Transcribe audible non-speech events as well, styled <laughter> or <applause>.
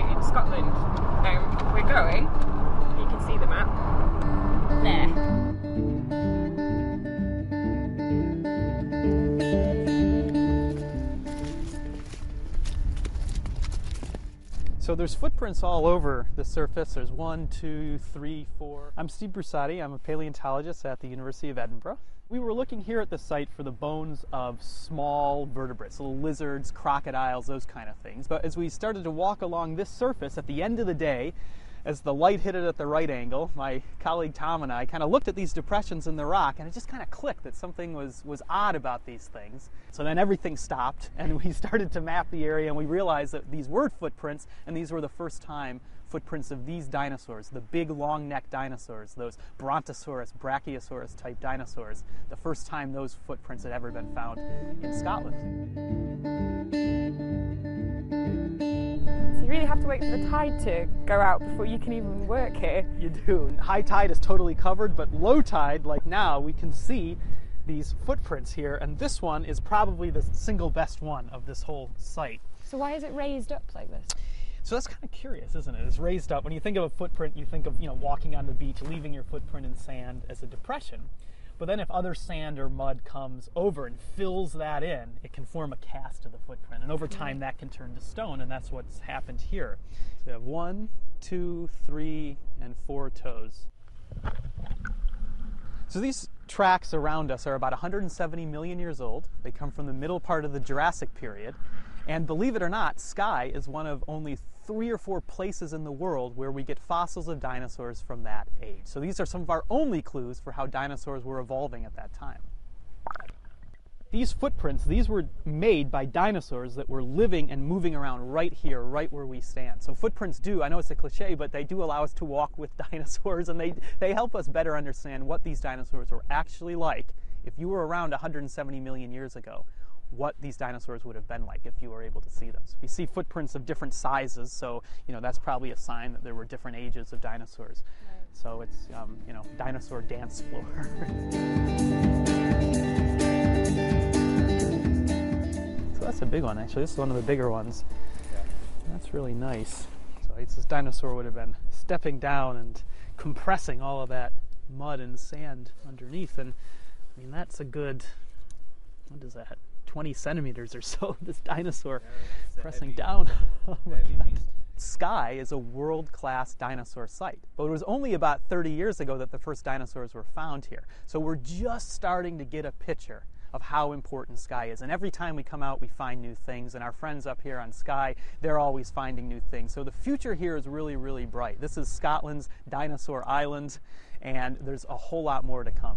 in Scotland. So there's footprints all over the surface. There's one, two, three, four. I'm Steve Brusatte. I'm a paleontologist at the University of Edinburgh. We were looking here at the site for the bones of small vertebrates, little lizards, crocodiles, those kind of things. But as we started to walk along this surface at the end of the day, as the light hit it at the right angle, my colleague Tom and I kind of looked at these depressions in the rock and it just kind of clicked that something was, was odd about these things. So then everything stopped <laughs> and we started to map the area and we realized that these were footprints and these were the first time footprints of these dinosaurs, the big long necked dinosaurs, those Brontosaurus, Brachiosaurus type dinosaurs, the first time those footprints had ever been found in Scotland. Wait for the tide to go out before you can even work here. You do. High tide is totally covered, but low tide, like now, we can see these footprints here, and this one is probably the single best one of this whole site. So why is it raised up like this? So that's kind of curious, isn't it? It's raised up. When you think of a footprint, you think of you know walking on the beach, leaving your footprint in sand as a depression. But then if other sand or mud comes over and fills that in, it can form a cast of the footprint. And over mm-hmm. time that can turn to stone, and that's what's happened here. So we have one, two, three, and four toes. So these tracks around us are about 170 million years old. They come from the middle part of the Jurassic period. And believe it or not, Skye is one of only three or four places in the world where we get fossils of dinosaurs from that age. So these are some of our only clues for how dinosaurs were evolving at that time. These footprints, these were made by dinosaurs that were living and moving around right here, right where we stand. So footprints do, I know it's a cliche, but they do allow us to walk with <laughs> dinosaurs and they, they help us better understand what these dinosaurs were actually like if you were around 170 million years ago what these dinosaurs would have been like if you were able to see them. So we see footprints of different sizes, so you know that's probably a sign that there were different ages of dinosaurs. Right. So it's um, you know dinosaur dance floor. <laughs> so that's a big one actually. This is one of the bigger ones. Yeah. That's really nice. So it's this dinosaur would have been stepping down and compressing all of that mud and sand underneath, and I mean that's a good. What is that? 20 centimeters or so, of <laughs> this dinosaur yeah, pressing <laughs> oh heavy, down. oh Skye is a world class dinosaur site, but it was only about 30 years ago that the first dinosaurs were found here. So we're just starting to get a picture of how important Skye is. And every time we come out, we find new things. And our friends up here on Skye, they're always finding new things. So the future here is really, really bright. This is Scotland's dinosaur island, and there's a whole lot more to come.